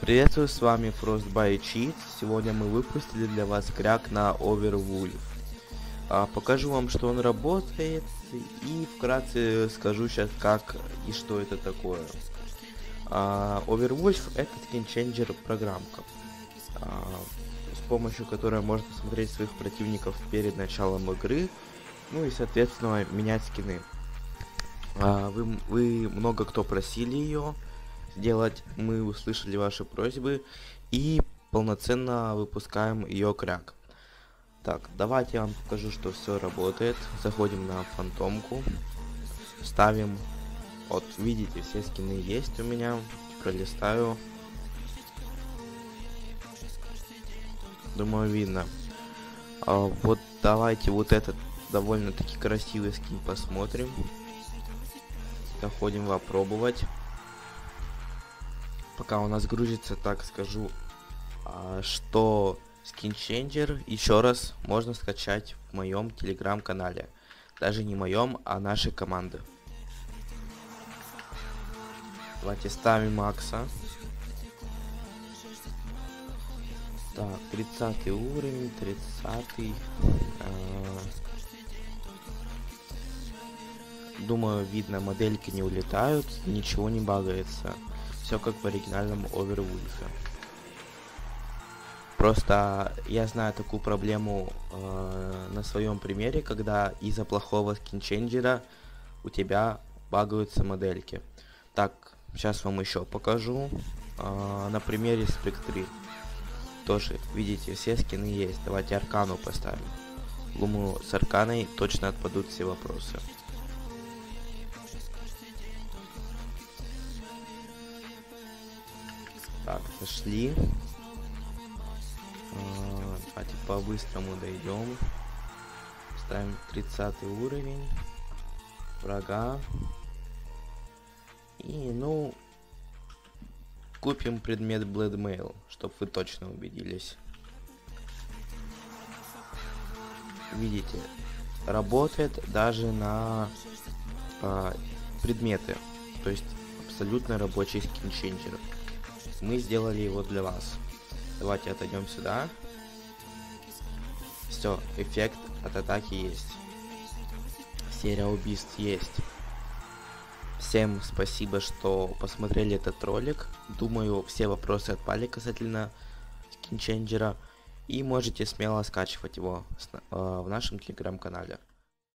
Приветствую, с вами Frostbite Cheat. Сегодня мы выпустили для вас кряк на Overwolf. А, покажу вам, что он работает, и вкратце скажу сейчас, как и что это такое. А, Overwolf это скинченджер программка, а, с помощью которой можно смотреть своих противников перед началом игры, ну и соответственно менять скины. А, вы, вы много кто просили ее делать, мы услышали ваши просьбы и полноценно выпускаем ее кряк. Так, давайте я вам покажу, что все работает. Заходим на фантомку, ставим, вот видите, все скины есть у меня, пролистаю. Думаю, видно. А, вот давайте вот этот довольно-таки красивый скин посмотрим. Заходим в опробовать пока у нас грузится, так скажу, а, что скинченджер еще раз можно скачать в моем телеграм-канале. Даже не моем, а нашей команды. Давайте ставим Макса. Так, 30 уровень, 30 -й. А... Думаю, видно, модельки не улетают, ничего не багается все как в оригинальном Overwolf. Просто я знаю такую проблему э, на своем примере, когда из-за плохого скинченджера у тебя багаются модельки. Так, сейчас вам еще покажу. Э, на примере Spec Тоже, видите, все скины есть. Давайте Аркану поставим. Думаю, с Арканой точно отпадут все вопросы. Так, зашли. А, давайте по-быстрому дойдем. Ставим 30 уровень. Врага. И, ну, купим предмет Bloodmail, чтобы вы точно убедились. Видите, работает даже на а, предметы. То есть абсолютно рабочий скинченджер мы сделали его для вас. Давайте отойдем сюда. Все, эффект от атаки есть. Серия убийств есть. Всем спасибо, что посмотрели этот ролик. Думаю, все вопросы отпали касательно скинченджера. И можете смело скачивать его э, в нашем телеграм-канале.